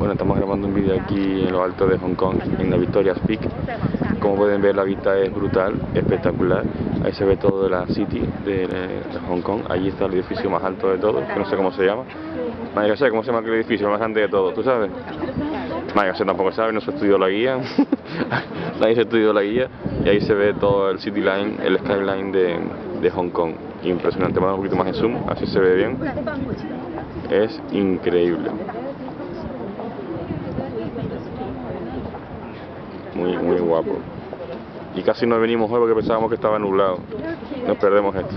Bueno, estamos grabando un vídeo aquí en lo alto de Hong Kong, en la Victoria Peak. Como pueden ver, la vista es brutal, espectacular. Ahí se ve todo de la City de, Hong Kong. Allí está el edificio más alto de todos, que no sé cómo se llama. Madre, sé cómo se llama el edificio más grande de todos, ¿tú sabes? Madre, sé tampoco sabe, no se estudió la guía. Nadie se estudió la guía. Y ahí se ve todo el City Line, el Skyline de, de Hong Kong. Impresionante, vamos un poquito más en zoom, así se ve bien. Es increíble. Muy, muy guapo. Y casi no venimos hoy porque pensábamos que estaba nublado. Nos perdemos esto.